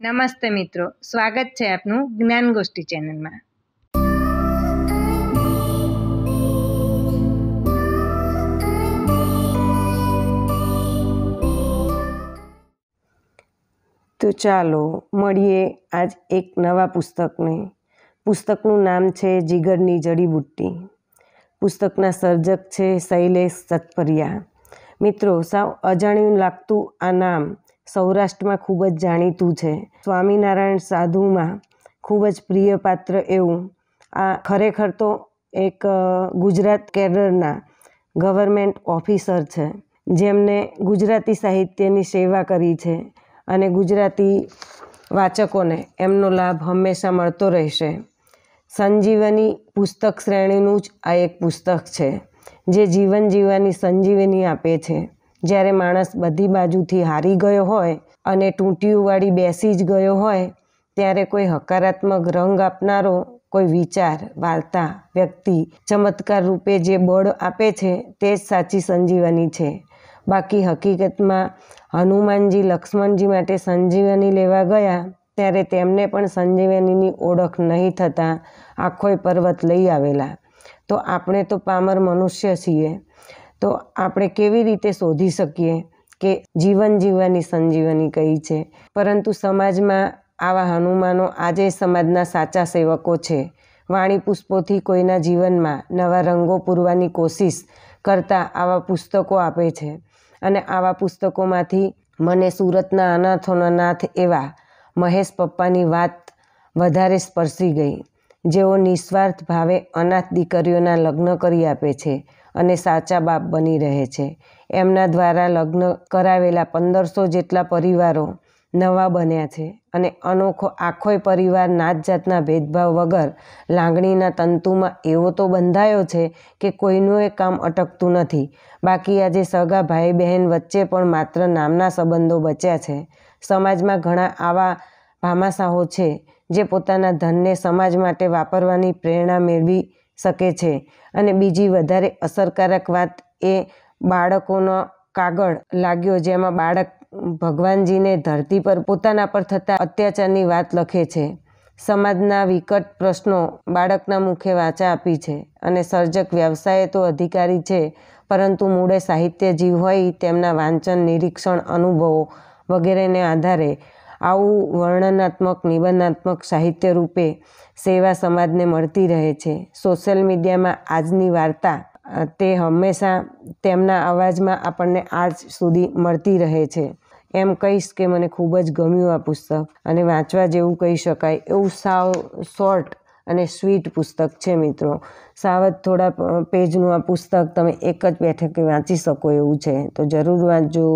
નમસ્તે મિત્રો, સ્વાગત છે આપનું જ્ઞાન ગોષ્ઠી ચેનલમાં. તો ચાલો મળીએ આજ એક નવા પુસ્તકને. પુસ્તકનું નામ છે જીગરની જડીબુટ્ટી. પુસ્તકના સર્જક છે શૈલેષ સતપરિયા. મિત્રો, સાવ અજાણ્યું લાગતું આ નામ સૌરાષ્ટ્રમાં ખૂબ જ જાણીતું છે. સ્વામિનારાયણ સાધુમાં ખૂબ જ પ્રિય પાત્ર એવું. આ ખરેખર તો એક ગુજરાત કેડરના ગવર્મેન્ટ ઓફિસર છે, જેમને ગુજરાતી સાહિત્યની સેવા કરી છે અને ગુજરાતી વાચકોને એમનો લાભ હંમેશા મળતો રહેશે. સંજીવની પુસ્તક શ્રેણીનું જ આ એક પુસ્તક છે, જે જીવન જીવવાની સંજીવની આપે છે. જ્યારે માણસ બધી બાજુથી હારી ગયો હોય અને ટૂંટિયુંવાળી બેસી જ ગયો હોય, ત્યારે કોઈ હકારાત્મક રંગ આપનારો, કોઈ વિચાર, વાર્તા, વ્યક્તિ, ચમત્કાર રૂપે જે બળ આપે છે તે જ સાચી સંજીવની છે. બાકી હકીકતમાં હનુમાનજી, લક્ષ્મણજી માટે સંજીવની લેવા ગયા, ત્યારે તેમને પણ સંજીવનીની ઓળખ નહીં થતાં આખોય પર્વત લઈ આવેલા. તો આપણે તો પામર મનુષ્ય છીએ. તો આપણે કેવી રીતે શોધી શકીએ કે જીવન જીવવાની સંજીવની કઈ છે? પરંતુ સમાજમાં આવા હનુમાનો આજે સમાજના સાચા સેવકો છે. વાણી પુષ્પોથી કોઈના જીવનમાં નવા રંગો પૂરવાની કોશિશ કરતાં આવા પુસ્તકો આપે છે. અને આવા પુસ્તકોમાંથી મને સુરતના અનાથોના નાથ એવા મહેશ પપ્પાની વાત વધારે સ્પર્શી ગઈ. જેઓ નિસ્વાર્થ ભાવે અનાથ દીકરીઓના લગ્ન કરી આપે છે અને સાચા બાપ બની રહે છે. એમના દ્વારા લગ્ન કરાવેલા પંદરસો જેટલા પરિવારો નવા બન્યા છે અને અનોખો આખોય પરિવાર નાત જાતના ભેદભાવ વગર લાગણીના તંતુમાં એવો તો બંધાયો છે કે કોઈનું એ કામ અટકતું નથી. બાકી આજે સગા ભાઈ બહેન વચ્ચે પણ માત્ર નામના સંબંધો બચ્યા છે. સમાજમાં ઘણા આવા ભામાશાહો છે જે પોતાના ધનને સમાજ માટે વાપરવાની પ્રેરણા મેળવી શકે છે. અને બીજી વધારે અસરકારક વાત એ બાળકોનો કાગળ લાગ્યો જેમાં બાળક ભગવાનજીને ધરતી પર પોતાના પર થતા અત્યાચારની વાત લખે છે. સમાજના વિકટ પ્રશ્નો બાળકના મુખે વાચા આપી છે અને સર્જક વ્યવસાય તો અધિકારી છે, પરંતુ મૂળે સાહિત્ય જીવ હોય તેમના વાંચન, નિરીક્ષણ, અનુભવો વગેરેને આધારે આવું વર્ણનાત્મક, નિબંધાત્મક સાહિત્ય રૂપે સેવા સમાજને મળતી રહે છે. સોશિયલ મીડિયામાં આજની વાર્તા તે હંમેશા તેમના અવાજમાં આપણને આજ સુધી મળતી રહે છે. એમ કહીશ કે મને ખૂબ જ ગમ્યું આ પુસ્તક અને વાંચવા જેવું કહી શકાય એવું સાવ શોર્ટ અને સ્વીટ પુસ્તક છે મિત્રો. સાવ જ થોડા પેજનું આ પુસ્તક તમે એક જ બેઠકે વાંચી શકો એવું છે. તો જરૂર વાંચજો.